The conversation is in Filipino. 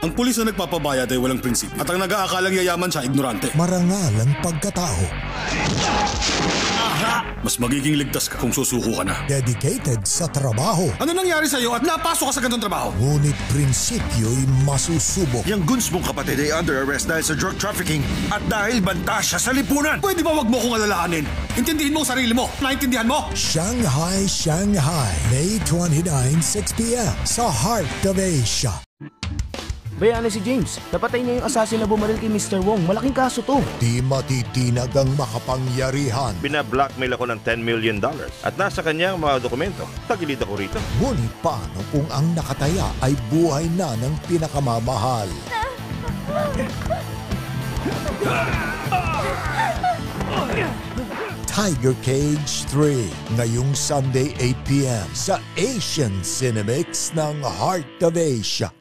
Ang pulis na nagpapabayad ay walang prinsipyo. At ang nag-aakalang yayaman siya, ignorante. Marangal ang pagkatao. Mas magiging ligtas ka kung susuko ka na. Dedicated sa trabaho. Ano nangyari sa'yo at napasok ka sa ganitong trabaho? Ngunit prinsipyo'y masusubok. Yung guns mong kapatid ay under arrest dahil sa drug trafficking at dahil banta siya sa lipunan. Pwede ba wag mo kong alalahanin? Intindihin mo ang sarili mo. Naintindihan mo? Shanghai, Shanghai. May 29, 6pm sa Heart of Asia. Bayaan na si James. Napatay niya yung assassin na bumaril kay Mr. Wong. Malaking kaso to. Di matitinag ang makapangyarihan. Bina-blackmail ako ng 10 million dollars at nasa kanyang mga dokumento. Tagilid ako rito. Ngunit paano kung ang nakataya ay buhay na ng pinakamamahal? Tiger Cage 3 ngayong Sunday 8pm sa Asian Cinemix ng Heart of Asia.